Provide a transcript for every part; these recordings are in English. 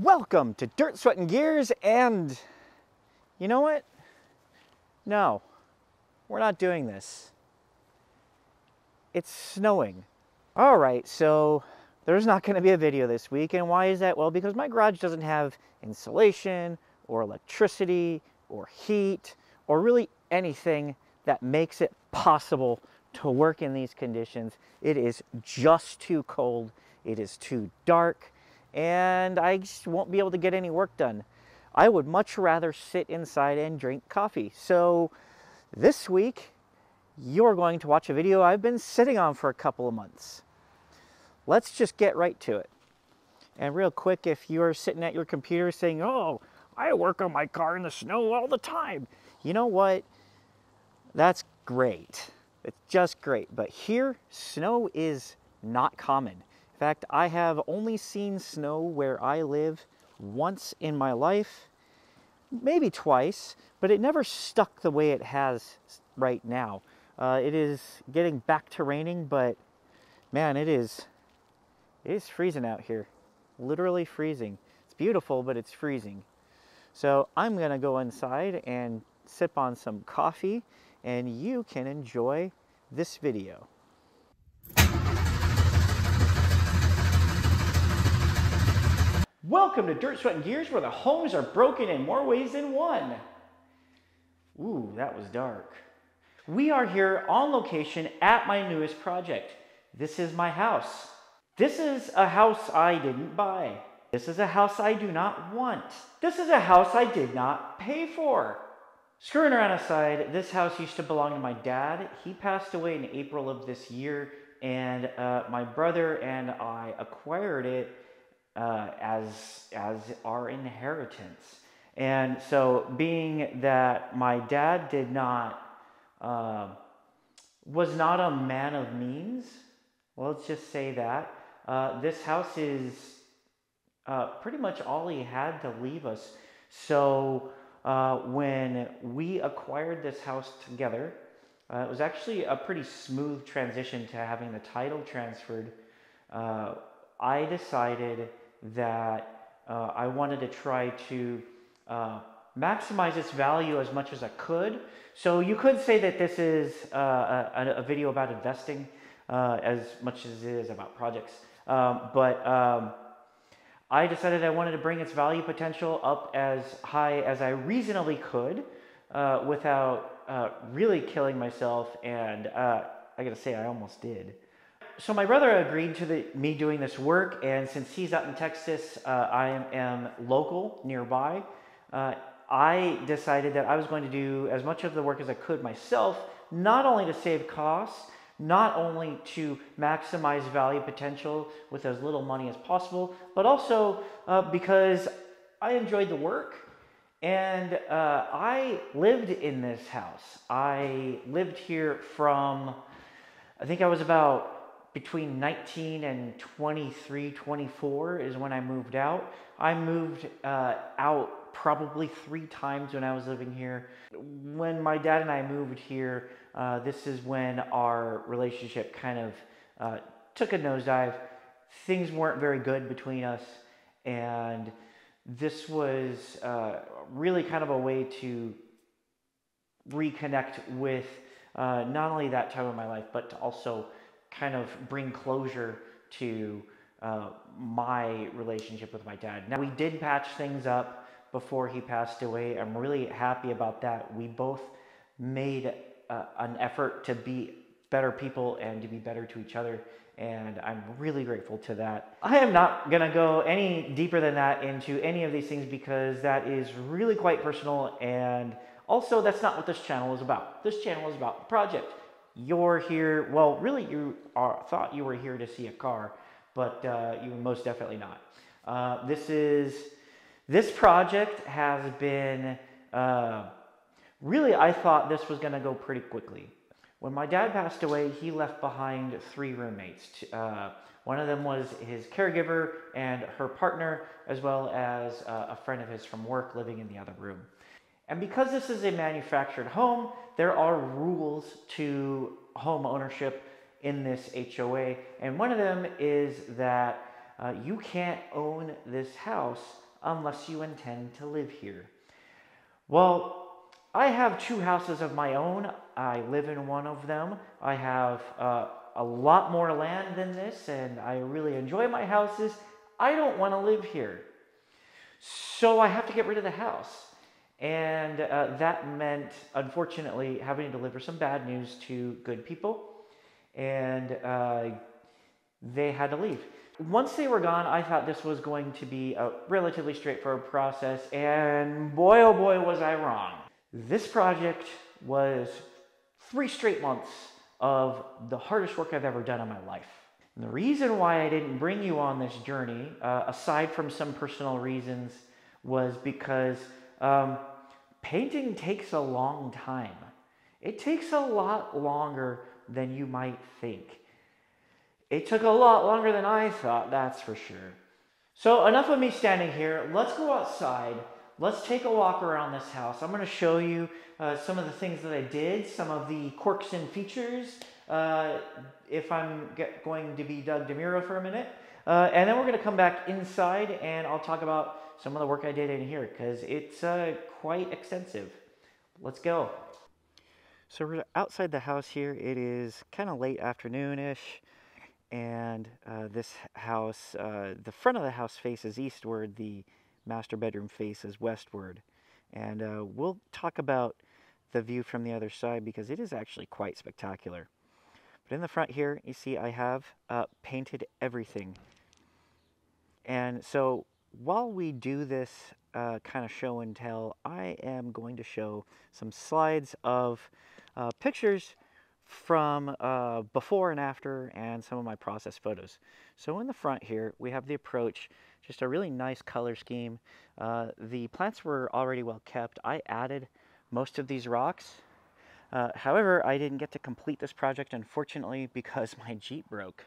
Welcome to Dirt, Sweat, and Gears, and you know what? No, we're not doing this. It's snowing. All right, so there's not going to be a video this week, and why is that? Well, because my garage doesn't have insulation or electricity or heat or really anything that makes it possible to work in these conditions. It is just too cold. It is too dark and I just won't be able to get any work done. I would much rather sit inside and drink coffee. So this week, you're going to watch a video I've been sitting on for a couple of months. Let's just get right to it. And real quick, if you're sitting at your computer saying, oh, I work on my car in the snow all the time. You know what? That's great. It's just great. But here, snow is not common fact, I have only seen snow where I live once in my life, maybe twice, but it never stuck the way it has right now. Uh, it is getting back to raining, but man, it is, it is freezing out here. Literally freezing. It's beautiful, but it's freezing. So I'm gonna go inside and sip on some coffee and you can enjoy this video. Welcome to Dirt, Sweat, and Gears, where the homes are broken in more ways than one. Ooh, that was dark. We are here on location at my newest project. This is my house. This is a house I didn't buy. This is a house I do not want. This is a house I did not pay for. Screwing around aside, this house used to belong to my dad. He passed away in April of this year, and uh, my brother and I acquired it uh, as, as our inheritance. And so, being that my dad did not, uh, was not a man of means, well, let's just say that, uh, this house is uh, pretty much all he had to leave us. So, uh, when we acquired this house together, uh, it was actually a pretty smooth transition to having the title transferred. I decided that uh, I wanted to try to uh, maximize its value as much as I could. So you could say that this is uh, a, a, video about investing uh, as much as it is about projects. Um, but um, I decided I wanted to bring its value potential up as high as I reasonably could uh, without uh, really killing myself. And I gotta say, I almost did so my brother agreed to the, me doing this work, and since he's out in Texas, uh, I am, am, local nearby. Uh, I decided that I was going to do as much of the work as I could myself, not only to save costs, not only to maximize value potential with as little money as possible, but also uh, because I enjoyed the work and uh, I lived in this house. I lived here from, I think I was about between 19 and 23, 24 is when I moved out. I moved uh, out probably three times when I was living here. When my dad and I moved here, uh, this is when our relationship kind of uh, took a nosedive. Things weren't very good between us, and this was uh, really kind of a way to reconnect with uh, not only that time of my life, but to also kind of bring closure to uh, my relationship with my dad. Now, we did patch things up before he passed away. I'm really happy about that. We both made uh, an effort to be better people and to be better to each other. And I'm really grateful to that. I am not to go any deeper than that into any of these things because that is really quite personal. And also, that's not what this channel is about. This channel is about the project you're here, well, really you are, thought you were here to see a car, but uh, you most definitely not. Uh, this is, this project has been, uh, really I thought this was gonna go pretty quickly. When my dad passed away, he left behind three roommates. Uh, one of them was his caregiver and her partner, as well as uh, a friend of his from work living in the other room. And because this is a manufactured home, there are rules to home ownership in this HOA. And one of them is that uh, you can't own this house unless you intend to live here. Well, I have two houses of my own. I live in one of them. I have uh, a lot more land than this, and I really enjoy my houses. I don't want to live here. So I have to get rid of the house. And uh, that meant, unfortunately, having to deliver some bad news to good people. And uh, they had to leave. Once they were gone, I thought this was going to be a relatively straightforward process. And boy, oh boy, was I wrong. This project was three straight months of the hardest work I've ever done in my life. And the reason why I didn't bring you on this journey, uh, aside from some personal reasons, was because um, painting takes a long time. It takes a lot longer than you might think. It took a lot longer than I thought, that's for sure. So enough of me standing here. Let's go outside. Let's take a walk around this house. I'm going to show you uh, some of the things that I did, some of the quirks and features, uh, if I'm going to be Doug DeMuro for a minute. Uh, and then we're going to come back inside and I'll talk about some of the work I did in here because it's uh, quite extensive. Let's go. So we're outside the house here. It is kind of late afternoon-ish. And uh, this house, uh, the front of the house faces eastward. The master bedroom faces westward. And uh, we'll talk about the view from the other side because it is actually quite spectacular. But in the front here, you see I have uh, painted everything. And so while we do this uh, kind of show and tell, I am going to show some slides of uh, pictures from uh, before and after and some of my process photos. So in the front here, we have the approach, just a really nice color scheme. Uh, the plants were already well kept. I added most of these rocks. Uh, however, I didn't get to complete this project, unfortunately, because my Jeep broke.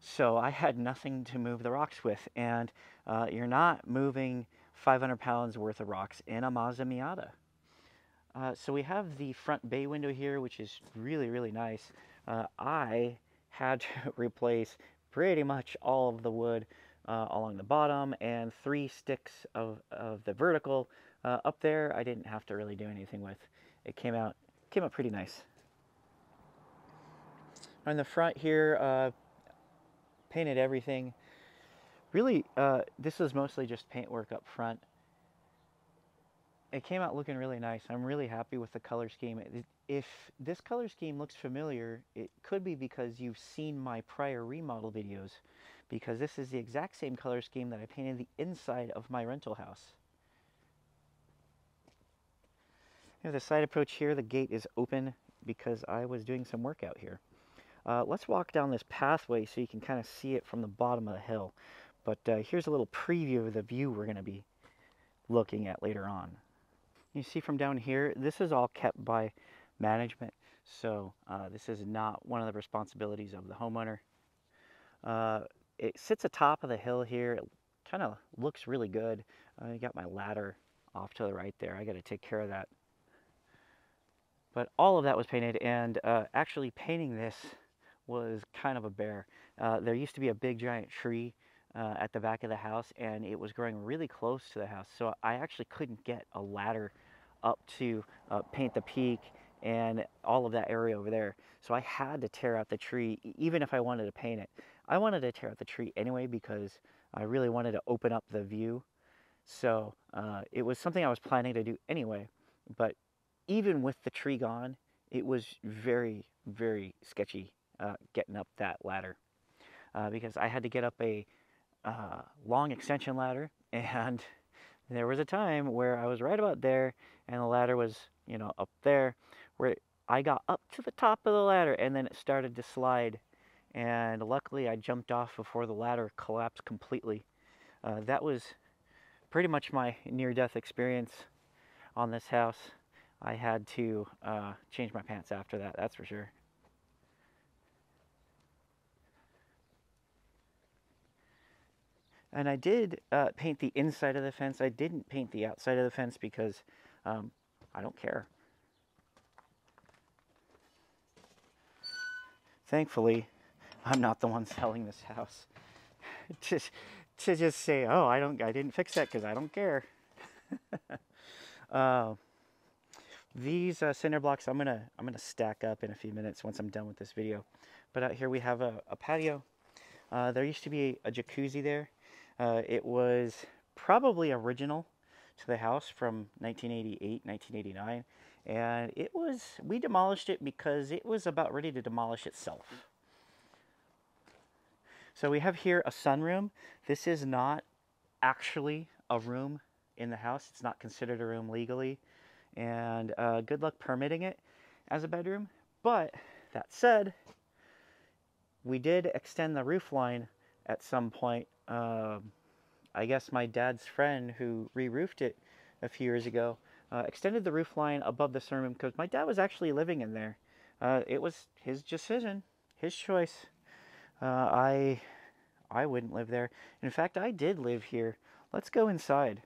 So I had nothing to move the rocks with. And uh, you're not moving 500 pounds worth of rocks in a Mazda Miata. Uh, so we have the front bay window here, which is really, really nice. Uh, I had to replace pretty much all of the wood uh, along the bottom and three sticks of, of the vertical uh, up there. I didn't have to really do anything with. It came out, came out pretty nice. On the front here, uh, painted everything. Really, uh, this was mostly just paint work up front it came out looking really nice. I'm really happy with the color scheme. If this color scheme looks familiar, it could be because you've seen my prior remodel videos because this is the exact same color scheme that I painted the inside of my rental house. Here's the side approach here. The gate is open because I was doing some work out here. Uh, let's walk down this pathway so you can kind of see it from the bottom of the hill. But uh, here's a little preview of the view we're going to be looking at later on. You see from down here, this is all kept by management. So uh, this is not one of the responsibilities of the homeowner. Uh, it sits atop of the hill here. It kind of looks really good. I uh, got my ladder off to the right there. I got to take care of that. But all of that was painted and uh, actually painting this was kind of a bear. Uh, there used to be a big giant tree uh, at the back of the house and it was growing really close to the house. So I actually couldn't get a ladder up to uh, paint the peak and all of that area over there. So I had to tear out the tree, even if I wanted to paint it. I wanted to tear out the tree anyway because I really wanted to open up the view. So uh, it was something I was planning to do anyway. But even with the tree gone, it was very, very sketchy uh, getting up that ladder. Uh, because I had to get up a uh, long extension ladder and there was a time where I was right about there and the ladder was, you know, up there where I got up to the top of the ladder and then it started to slide. And luckily I jumped off before the ladder collapsed completely. Uh, that was pretty much my near-death experience on this house. I had to uh, change my pants after that, that's for sure. And I did uh, paint the inside of the fence. I didn't paint the outside of the fence because um, I don't care. Thankfully, I'm not the one selling this house. to, to just say, oh, I don't, I didn't fix that because I don't care. uh, these uh, cinder blocks, I'm gonna, I'm gonna stack up in a few minutes once I'm done with this video. But out here we have a, a patio. Uh, there used to be a jacuzzi there. Uh, it was probably original to the house from 1988, 1989. And it was, we demolished it because it was about ready to demolish itself. So we have here a sunroom. This is not actually a room in the house. It's not considered a room legally. And uh, good luck permitting it as a bedroom. But that said, we did extend the roof line at some point. Um, I guess my dad's friend who re-roofed it a few years ago uh, extended the roof line above the sunroom because my dad was actually living in there. Uh, it was his decision, his choice. Uh, I, I wouldn't live there. In fact, I did live here. Let's go inside.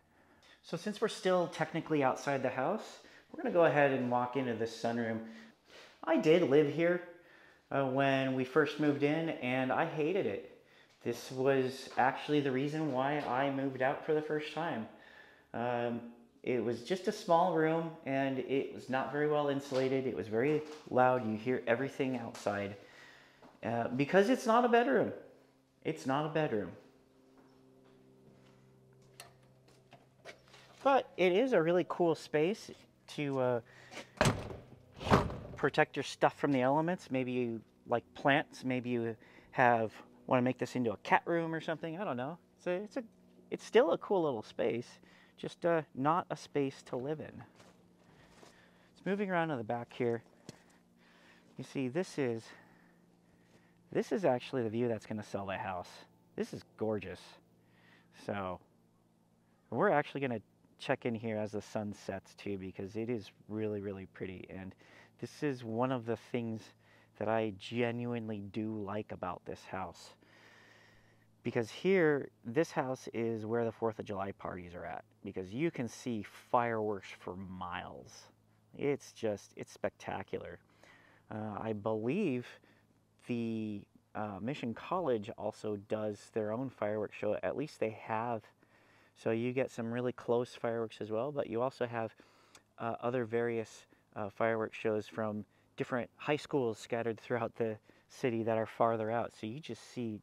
So since we're still technically outside the house, we're gonna go ahead and walk into this sunroom. I did live here uh, when we first moved in and I hated it. This was actually the reason why I moved out for the first time. Um, it was just a small room and it was not very well insulated. It was very loud. You hear everything outside. Uh, because it's not a bedroom. It's not a bedroom. But it is a really cool space to uh, protect your stuff from the elements. Maybe you like plants. Maybe you have want to make this into a cat room or something. I don't know. It's a, it's a, it's still a cool little space, just uh, not a space to live in. It's moving around to the back here. You see, this is this is actually the view that's going to sell the house. This is gorgeous. So we're actually going to check in here as the sun sets too because it is really, really pretty. And this is one of the things that I genuinely do like about this house. Because here, this house is where the 4th of July parties are at. Because you can see fireworks for miles. It's just, it's spectacular. Uh, I believe the uh, Mission College also does their own fireworks show. At least they have. So you get some really close fireworks as well, but you also have uh, other various uh, fireworks shows from different high schools scattered throughout the city that are farther out. So you just see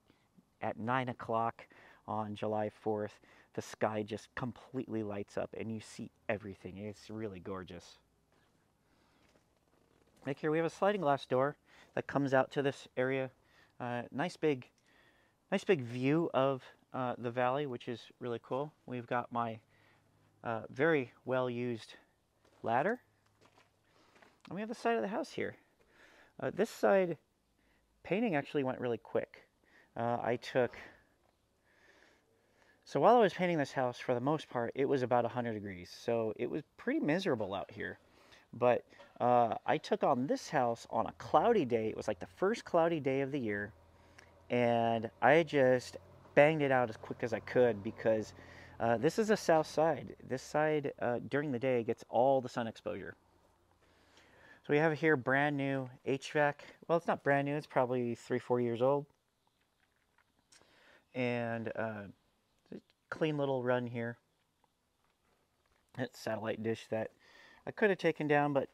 at 9 o'clock on July 4th, the sky just completely lights up and you see everything. It's really gorgeous. Right here we have a sliding glass door that comes out to this area. Uh, nice big, nice big view of uh, the valley, which is really cool. We've got my uh, very well used ladder. And we have the side of the house here. Uh, this side, painting actually went really quick. Uh, I took, so while I was painting this house, for the most part, it was about 100 degrees. So it was pretty miserable out here. But uh, I took on this house on a cloudy day. It was like the first cloudy day of the year. And I just banged it out as quick as I could because uh, this is the south side. This side, uh, during the day, gets all the sun exposure. So we have here brand new HVAC. Well, it's not brand new. It's probably three, four years old. And uh, clean little run here. That satellite dish that I could have taken down, but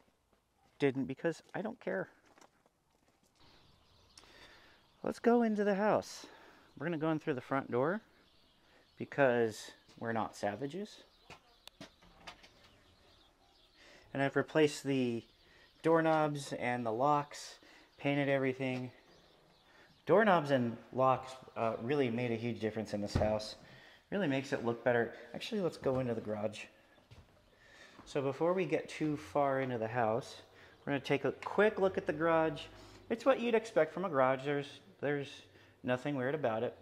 didn't because I don't care. Let's go into the house. We're going to go in through the front door because we're not savages. And I've replaced the doorknobs and the locks, painted everything. Doorknobs and locks uh, really made a huge difference in this house. Really makes it look better. Actually, let's go into the garage. So before we get too far into the house, we're to take a quick look at the garage. It's what you'd expect from a garage. There's, there's nothing weird about it.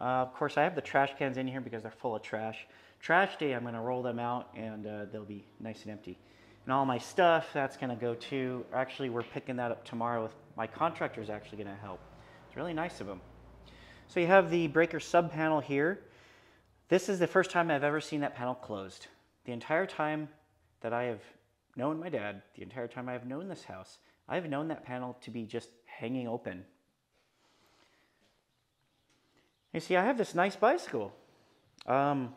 Uh, of course, I have the trash cans in here because they're full of trash. Trash day, I'm going to roll them out and uh, they'll be nice and empty. And all my stuff, that's going to go to, actually, we're picking that up tomorrow with my contractor's actually going to help. It's really nice of him. So you have the breaker sub panel here. This is the first time I've ever seen that panel closed. The entire time that I have known my dad, the entire time I have known this house, I have known that panel to be just hanging open. You see, I have this nice bicycle. Um,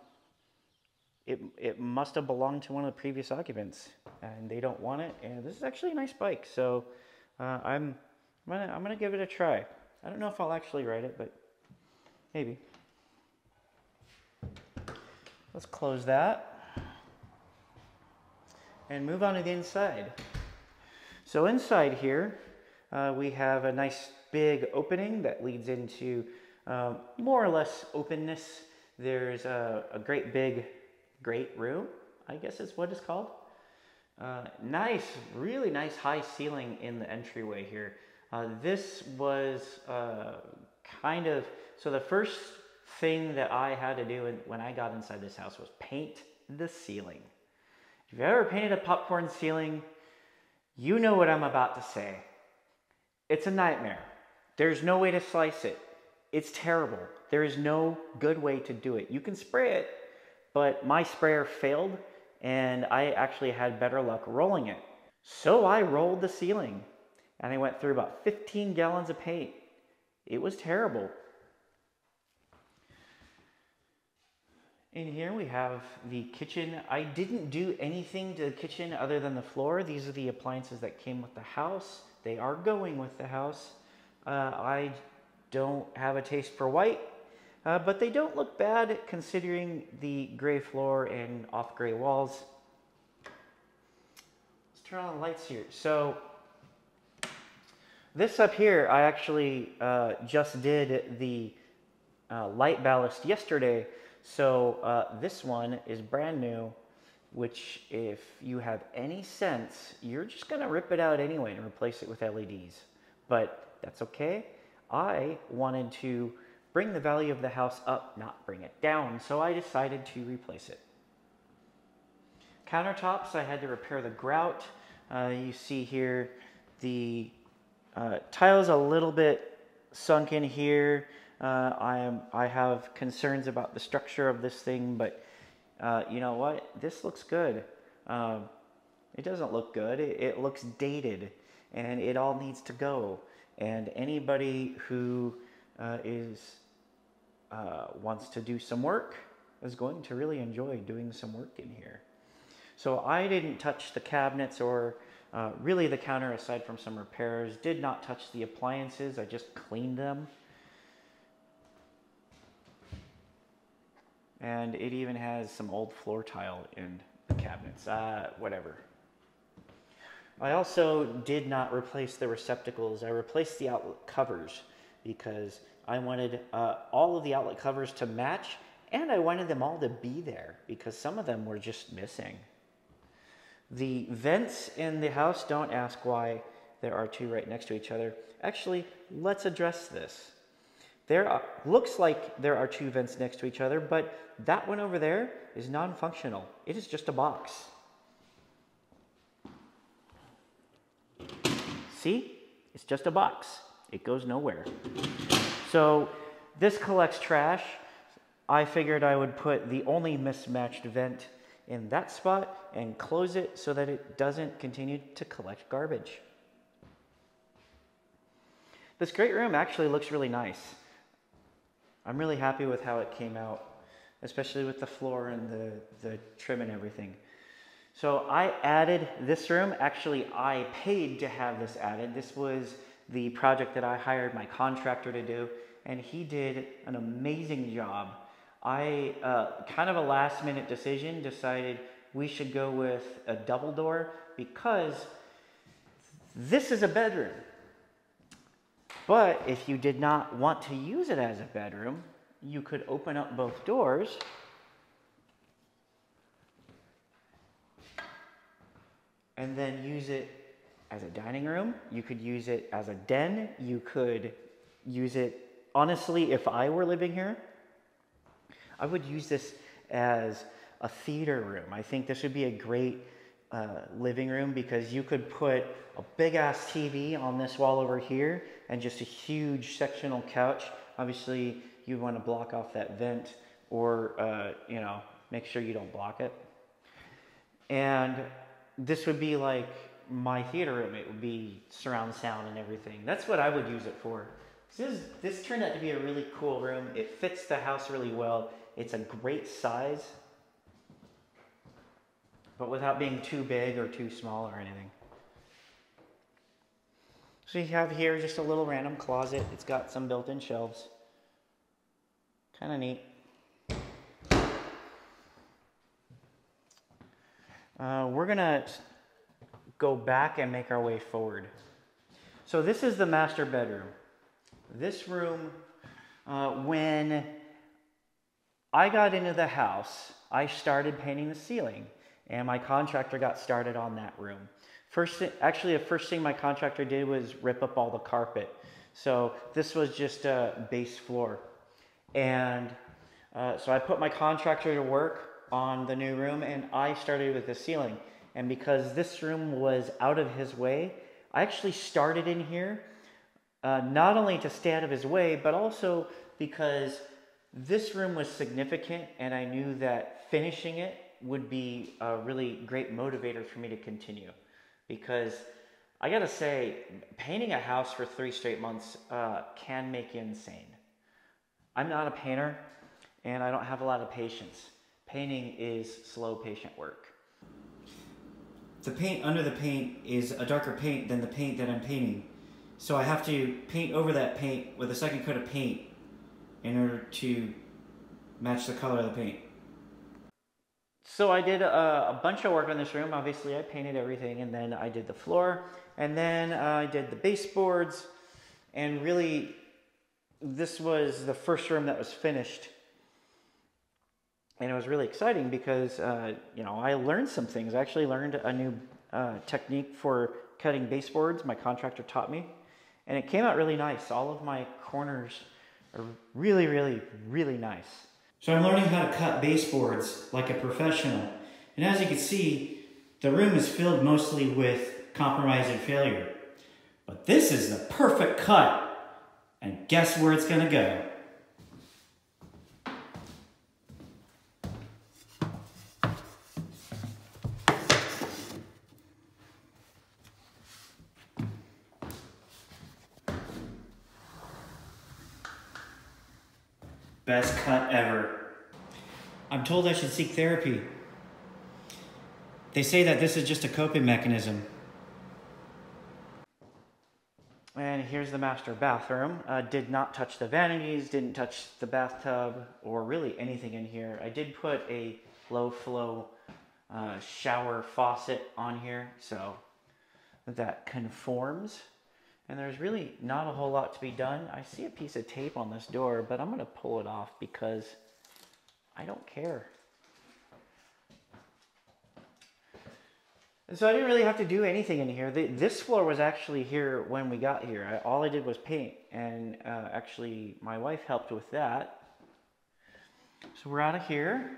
it, it must have belonged to one of the previous occupants and they don't want it. And this is actually a nice bike. So uh, I'm, I'm gonna, I'm gonna give it a try. I don't know if I'll actually write it, but maybe. Let's close that and move on to the inside. So inside here, uh, we have a nice big opening that leads into um, more or less openness. There's a, a, great big, great room, I guess is what it's called. Uh, nice, really nice high ceiling in the entryway here. Uh, this was uh, kind of, so the first thing that I had to do when I got inside this house was paint the ceiling. If you've ever painted a popcorn ceiling, you know what I'm about to say. It's a nightmare. There's no way to slice it. It's terrible. There is no good way to do it. You can spray it, but my sprayer failed and I actually had better luck rolling it. So I rolled the ceiling and I went through about 15 gallons of paint. It was terrible. In here we have the kitchen. I didn't do anything to the kitchen other than the floor. These are the appliances that came with the house. They are going with the house. Uh, I don't have a taste for white, uh, but they don't look bad considering the gray floor and off gray walls. Let's turn on the lights here. So this up here, I actually uh, just did the uh, light ballast yesterday so uh, this one is brand new, which if you have any sense, you're just gonna rip it out anyway and replace it with LEDs. But that's okay. I wanted to bring the value of the house up, not bring it down, so I decided to replace it. Countertops, I had to repair the grout. Uh, you see here the uh, tile's a little bit sunk in here. Uh, I am I have concerns about the structure of this thing, but uh, you know what? This looks good. Um, it doesn't look good. It, it, looks dated, and it all needs to go. And anybody who uh, is uh, wants to do some work is going to really enjoy doing some work in here. So I didn't touch the cabinets or uh, really the counter aside from some repairs. Did not touch the appliances. I just cleaned them. And it even has some old floor tile in the cabinets, uh, whatever. I also did not replace the receptacles. I replaced the outlet covers because I wanted uh, all of the outlet covers to match and I wanted them all to be there because some of them were just missing. The vents in the house, don't ask why there are two right next to each other. Actually, let's address this. There are, looks like there are two vents next to each other, but that one over there is non-functional. It is just a box. See? It's just a box. It goes nowhere. So this collects trash. I figured I would put the only mismatched vent in that spot and close it so that it doesn't continue to collect garbage. This great room actually looks really nice. I'm really happy with how it came out, especially with the floor and the, the trim and everything. So I added this room. Actually, I paid to have this added. This was the project that I hired my contractor to do, and he did an amazing job. I, uh, kind of a last minute decision, decided we should go with a double door because this is a bedroom. But if you did not want to use it as a bedroom, you could open up both doors and then use it as a dining room. You could use it as a den. You could use it, honestly, if I were living here, I would use this as a theater room. I think this would be a great uh, living room because you could put a big ass TV on this wall over here and just a huge sectional couch. Obviously, you want to block off that vent or, uh, you know, make sure you don't block it. And this would be like my theater room. It would be surround sound and everything. That's what I would use it for. This, this turned out to be a really cool room. It fits the house really well. It's a great size, but without being too big or too small or anything. So you have here just a little random closet. It's got some built-in shelves. Kind of neat. Uh, we're gonna go back and make our way forward. So this is the master bedroom. This room, uh, when I got into the house, I started painting the ceiling and my contractor got started on that room. First, actually, the first thing my contractor did was rip up all the carpet. So this was just a base floor. And uh, so I put my contractor to work on the new room and I started with the ceiling. And because this room was out of his way, I actually started in here uh, not only to stay out of his way, but also because this room was significant and I knew that finishing it would be a really great motivator for me to continue because I gotta say, painting a house for three straight months uh, can make you insane. I'm not a painter and I don't have a lot of patience. Painting is slow, patient work. The paint under the paint is a darker paint than the paint that I'm painting. So I have to paint over that paint with a second coat of paint in order to match the color of the paint. So I did a, a, bunch of work on this room. Obviously, I painted everything, and then I did the floor, and then I did the baseboards, and really, this was the first room that was finished. And it was really exciting because, uh, you know, I learned some things. I actually learned a new uh, technique for cutting baseboards. My contractor taught me, and it came out really nice. All of my corners are really, really, really nice. So I'm learning how to cut baseboards like a professional. And as you can see, the room is filled mostly with compromise and failure. But this is the perfect cut. And guess where it's gonna go? Best cut ever. I'm told I should seek therapy. They say that this is just a coping mechanism. And here's the master bathroom. Uh, did not touch the vanities, didn't touch the bathtub, or really anything in here. I did put a low flow uh, shower faucet on here, so that conforms. And there's really not a whole lot to be done. I see a piece of tape on this door, but I'm gonna pull it off because I don't care. And so I didn't really have to do anything in here. The, this floor was actually here when we got here. I, all I did was paint, and uh, actually my wife helped with that. So we're out of here.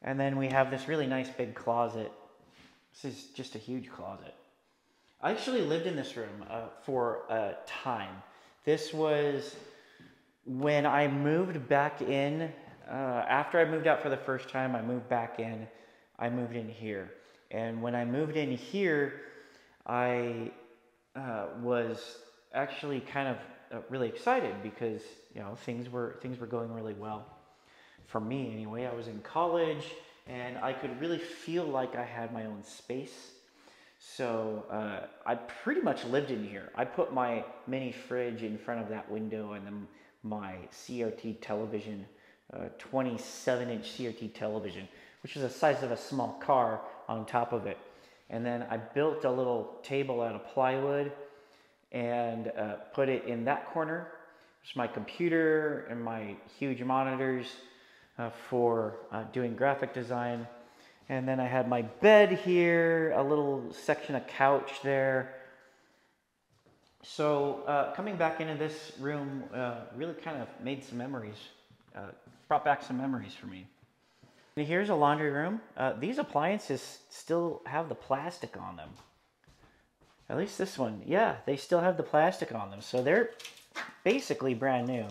And then we have this really nice big closet. This is just a huge closet. I actually lived in this room uh, for a time. This was when I moved back in. Uh, after I moved out for the first time, I moved back in. I moved in here. And when I moved in here, I uh, was actually kind of uh, really excited because you know things were things were going really well for me anyway. I was in college and I could really feel like I had my own space so uh, I pretty much lived in here. I put my mini fridge in front of that window and then my CRT television, uh, 27 inch CRT television, which is the size of a small car on top of it. And then I built a little table out of plywood and uh, put it in that corner. It's my computer and my huge monitors uh, for uh, doing graphic design. And then I had my bed here, a little section of couch there. So uh, coming back into this room uh, really kind of made some memories, uh, brought back some memories for me. And here's a laundry room. Uh, these appliances still have the plastic on them. At least this one. Yeah, they still have the plastic on them. So they're basically brand new.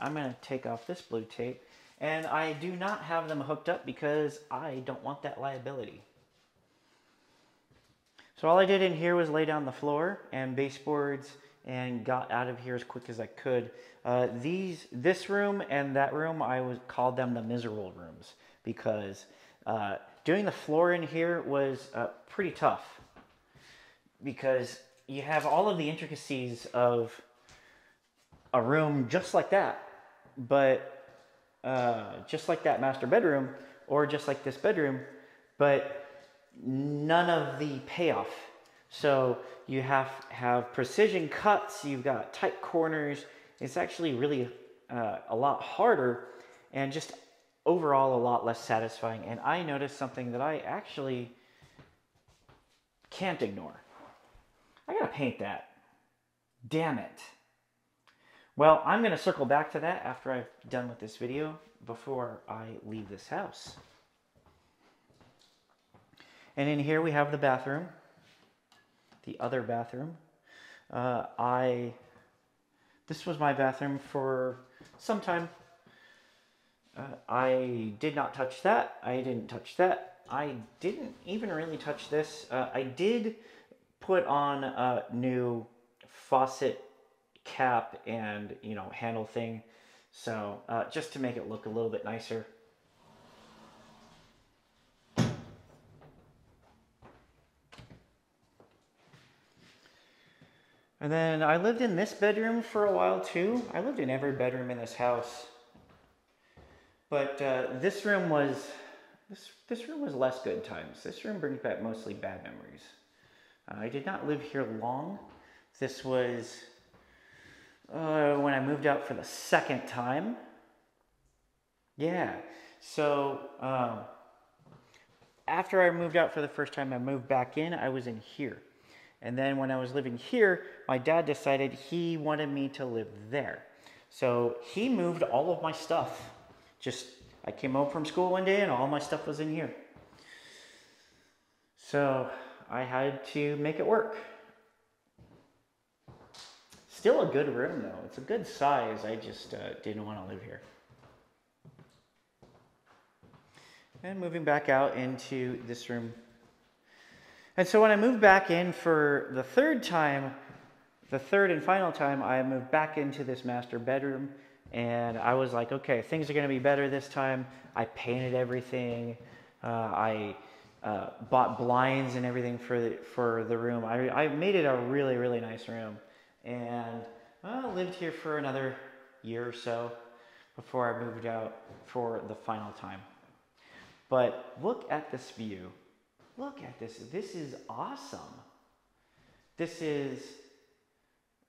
I'm going to take off this blue tape. And I do not have them hooked up because I don't want that liability. So all I did in here was lay down the floor and baseboards and got out of here as quick as I could. Uh, these, this room and that room, I was called them the miserable rooms because uh, doing the floor in here was uh, pretty tough because you have all of the intricacies of a room just like that, but uh, just like that master bedroom or just like this bedroom, but none of the payoff. So you have have precision cuts. You've got tight corners. It's actually really uh, a lot harder, and just overall a lot less satisfying. And I noticed something that I actually can't ignore. I gotta paint that. Damn it. Well, I'm gonna circle back to that after I've done with this video before I leave this house. And in here we have the bathroom, the other bathroom. Uh, I, this was my bathroom for some time. Uh, I did not touch that. I didn't touch that. I didn't even really touch this. Uh, I did put on a new faucet cap and, you know, handle thing. So uh, just to make it look a little bit nicer. And then I lived in this bedroom for a while too. I lived in every bedroom in this house. But uh, this room was, this, this room was less good times. This room brings back mostly bad memories. Uh, I did not live here long. This was uh, when I moved out for the second time. Yeah, so um, after I moved out for the first time, I moved back in. I was in here. And then when I was living here, my dad decided he wanted me to live there. So he moved all of my stuff. Just, I came home from school one day and all my stuff was in here. So I had to make it work. Still a good room though. It's a good size. I just uh, didn't want to live here. And moving back out into this room and so when I moved back in for the third time, the third and final time, I moved back into this master bedroom and I was like, okay, things are going to be better this time. I painted everything. Uh, I uh, bought blinds and everything for the, for the room. I, I made it a really, really nice room. And I lived here for another year or so before I moved out for the final time. But look at this view. Look at this. This is awesome. This is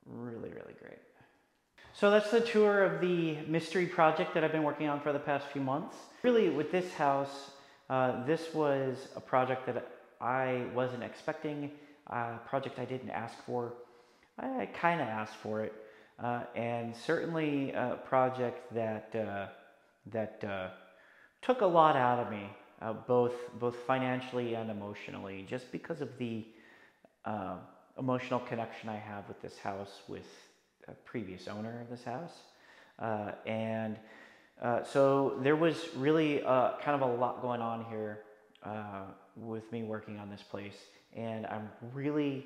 really, really great. So that's the tour of the mystery project that I've been working on for the past few months. Really, with this house, uh, this was a project that I wasn't expecting, a project I didn't ask for. I, I kind of asked for it, uh, and certainly a project that uh, that uh, took a lot out of me uh, both both financially and emotionally, just because of the uh, emotional connection I have with this house, with a previous owner of this house, uh, and so there was really kind of a lot going on here with me working on this place, and I'm really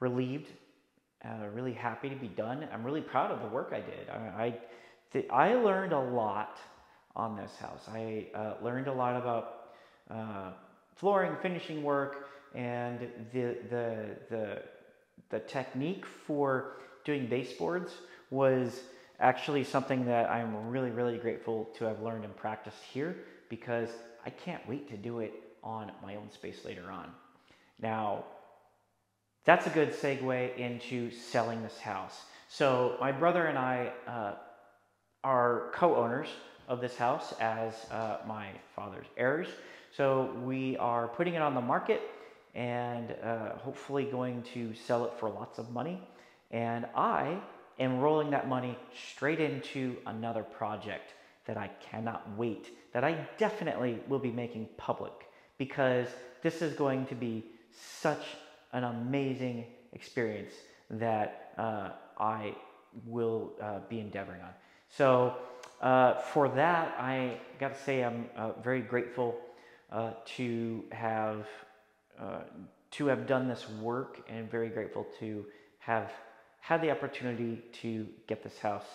relieved, really happy to be done. I'm really proud of the work I did. I I, th- I learned a lot on this house. I learned a lot about uh, flooring finishing work and the, the, the, the technique for doing baseboards was actually something that I'm really, really grateful to have learned and practiced here because I can't wait to do it on my own space later on. Now, that's a good segue into selling this house. So, my brother and I uh, are co owners of this house as uh, my father's heirs. So we are putting it on the market and uh, hopefully going to sell it for lots of money. And I am rolling that money straight into another project that I cannot wait, that I definitely will be making public because this is going to be such an amazing experience that uh, I will uh, be endeavoring on. So, uh, for that, I got to say I'm uh, very grateful uh, to have uh, to have done this work, and very grateful to have had the opportunity to get this house.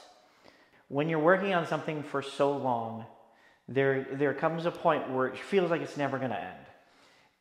When you're working on something for so long, there, there comes a point where it feels like it's never going to end.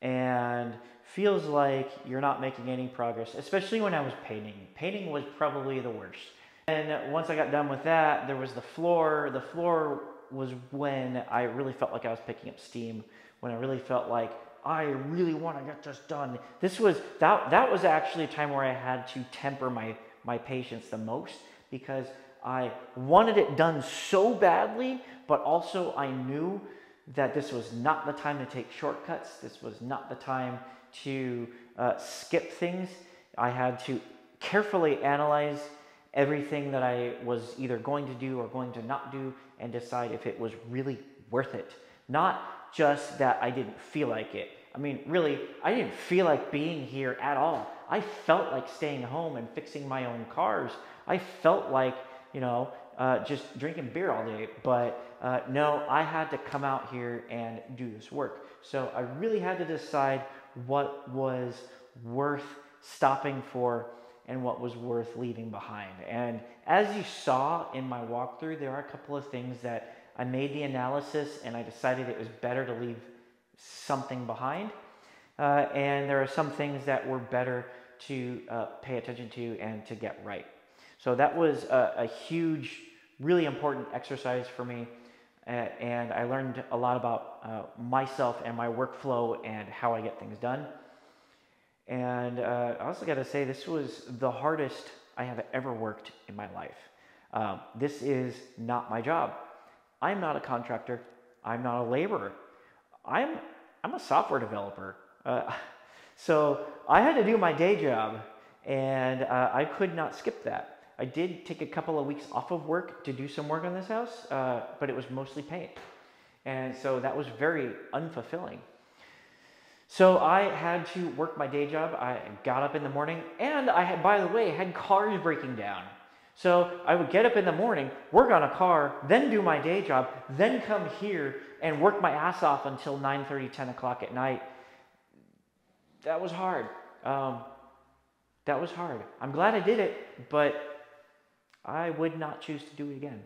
And feels like you're not making any progress, especially when I was painting. Painting was probably the worst. And once I got done with that, there was the floor. The floor was when I really felt like I was picking up steam, when I really felt like I really want to get this done. This was that that was actually a time where I had to temper my my patience the most because I wanted it done so badly, but also I knew that this was not the time to take shortcuts. This was not the time to uh, skip things. I had to carefully analyze everything that I was either going to do or going to not do and decide if it was really worth it. Not just that I didn't feel like it. I mean, really, I didn't feel like being here at all. I felt like staying home and fixing my own cars. I felt like, you know, uh, just drinking beer all day. But uh, no, I had to come out here and do this work. So I really had to decide what was worth stopping for and what was worth leaving behind. And as you saw in my walkthrough, there are a couple of things that I made the analysis and I decided it was better to leave something behind. Uh, and there are some things that were better to uh, pay attention to and to get right. So that was a, a huge, really important exercise for me. And I learned a lot about uh, myself and my workflow and how I get things done. And uh, I also got to say, this was the hardest I have ever worked in my life. Um, this is not my job. I'm not a contractor. I'm not a laborer. I'm, I'm a software developer. Uh, so I had to do my day job, and uh, I could not skip that. I did take a couple of weeks off of work to do some work on this house, uh, but it was mostly paint. And so that was very unfulfilling. So I had to work my day job. I got up in the morning, and I had, by the way, had cars breaking down. So I would get up in the morning, work on a car, then do my day job, then come here and work my ass off until 9 30, 10 o'clock at night. That was hard. Um, that was hard. I'm glad I did it, but I would not choose to do it again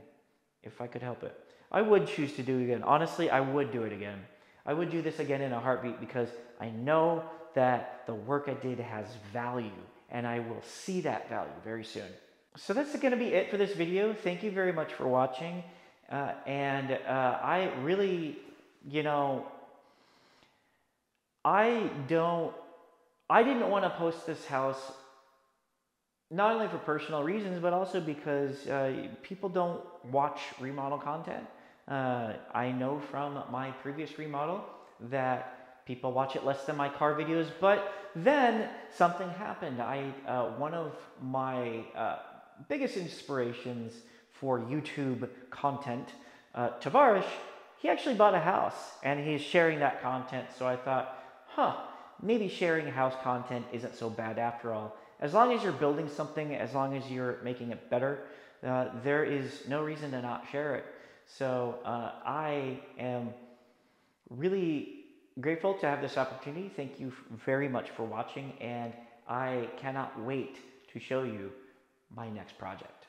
if I could help it. I would choose to do it again. Honestly, I would do it again. I would do this again in a heartbeat because I know that the work I did has value and I will see that value very soon. So that's going to be it for this video. Thank you very much for watching. Uh, and uh, I really, you know, I don't, I didn't want to post this house not only for personal reasons, but also because uh, people don't watch remodel content. Uh, I know from my previous remodel that people watch it less than my car videos, but then something happened. I uh, one of my uh, biggest inspirations for YouTube content, uh, Tavarish, he actually bought a house and he's sharing that content. So I thought, huh, maybe sharing house content isn't so bad after all. As long as you're building something, as long as you're making it better, uh, there is no reason to not share it. So uh, I am really grateful to have this opportunity. Thank you very much for watching, and I cannot wait to show you my next project.